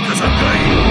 because I'm gay.